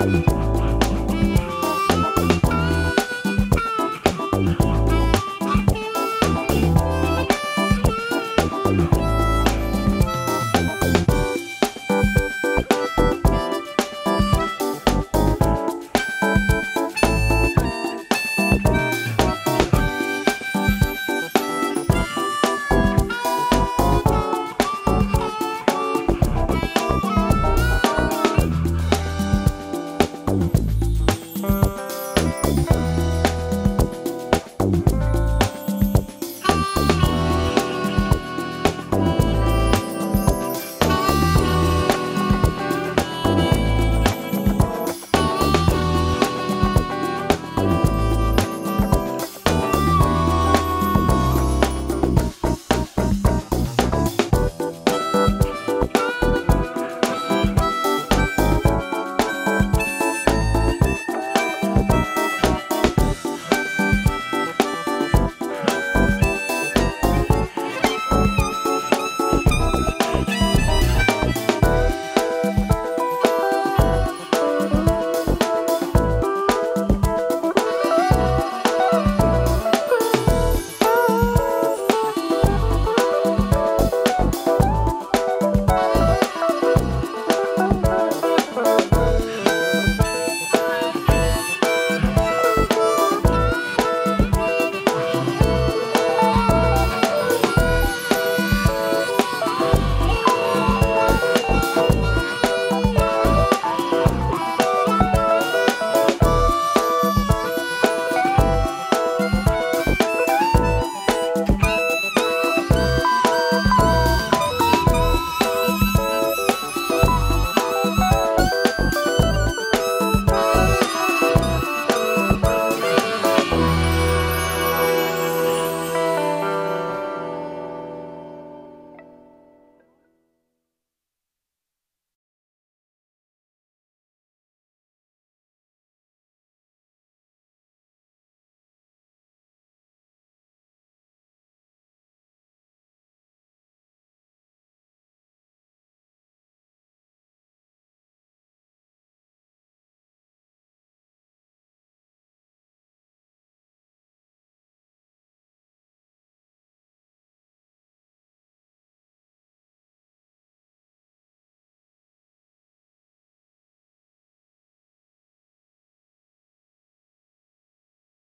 Bye.